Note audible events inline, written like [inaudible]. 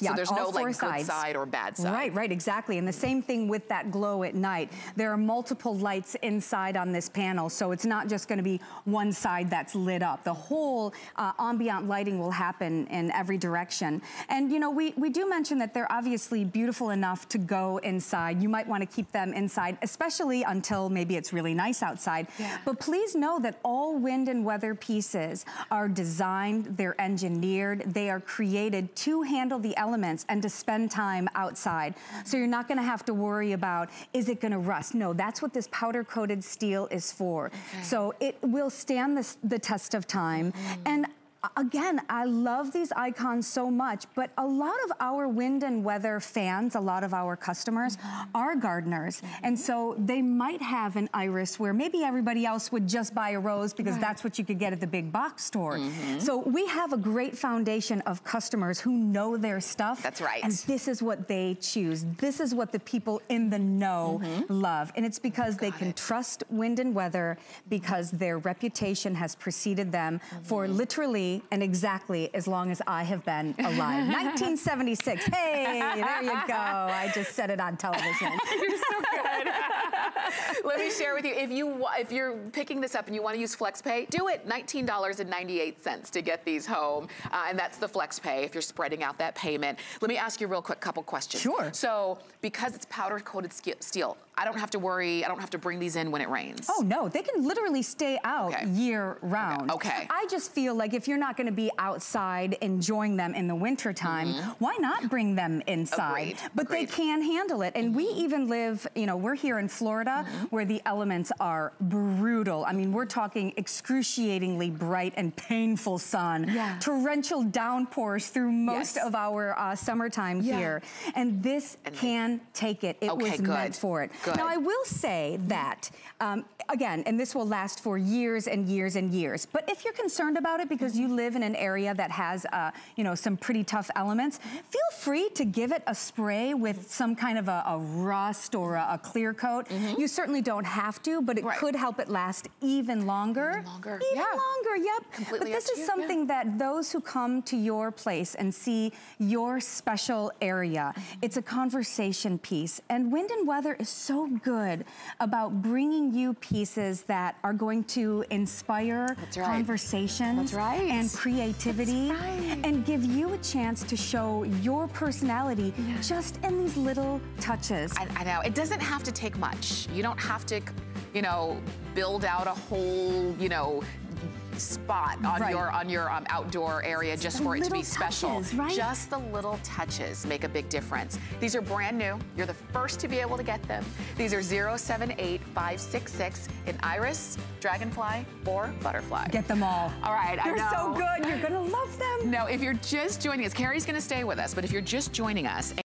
Yeah, so there's no like sides. good side or bad side. Right, right, exactly. And the same thing with that glow at night. There are multiple lights inside on this panel, so it's not just gonna be one side that's lit up. The whole uh, ambient lighting will happen in every direction. And you know, we, we do mention that they're obviously beautiful enough to go inside. You might wanna keep them inside, especially until maybe it's really nice outside. Yeah. But please know that all wind and weather pieces are designed, they're engineered, they are created to handle the elements and to spend time outside. So you're not gonna have to worry about, is it gonna rust? No, that's what this powder coated steel is for. Okay. So it will stand the, the test of time. Mm. And again, I love these icons so much, but a lot of our wind and weather fans, a lot of our customers mm -hmm. are gardeners. Mm -hmm. And so they might have an iris where maybe everybody else would just buy a rose because right. that's what you could get at the big box store. Mm -hmm. So we have a great foundation of customers who know their stuff. That's right. And this is what they choose. This is what the people in the know mm-hmm. love. And it's because Got they can it. trust wind and weather because their reputation has preceded them for mm-hmm. And exactly as long as I have been alive. [laughs] 1976. Hey, there you go. I just said it on television. [laughs] You're so good. Me share with you. If you if you're picking this up and you want to use FlexPay, do it. $19.98 to get these home, uh, and that's the FlexPay if you're spreading out that payment. Let me ask you a real quick couple questions. Sure. So because it's powder coated steel, I don't have to worry. I don't have to bring these in when it rains. Oh no, they can literally stay out okay. year round. Okay. okay. I just feel like if you're not going to be outside enjoying them in the winter time, mm -hmm. why not bring them inside? Agreed. But Agreed. they can handle it. And mm -hmm. we mm-hmm. even live, you know, we're here in Florida mm -hmm. where the elements are brutal. I mean, we're talking excruciatingly bright and painful sun, yeah. torrential downpours through most yes. of our uh, summertime yeah. here. And this and can take it. It okay, was good. meant for it. Good. Now, I will say that, um, again, and this will last for years and years and years, but if you're concerned about it because you live in an area that has, uh, you know, some pretty tough elements, feel free to give it a spray with some kind of a, a rust or a, a clear coat. Mm -hmm. You certainly don't have to, but it right. could help it last even longer. Even longer, Even yeah. longer, yep. Completely but this is you, something yeah. that those who come to your place and see your special area, mm -hmm. it's a conversation piece. And wind and weather is so good about bringing you pieces that are going to inspire right. conversations right. and creativity right. and give you a chance to show your personality yeah. just in these little touches. I, I know, it doesn't have to take much. You don't have to, you know, build out a whole, you know, spot on right. your on your um, outdoor area just, just for it to be special. Right? Just the little touches make a big difference. These are brand new. You're the first to be able to get them. These are 078566 in iris, dragonfly, or butterfly. Get them all. All right, They're so good. You're gonna love them. No, if you're just joining us, Carrie's gonna stay with us, but if you're just joining us,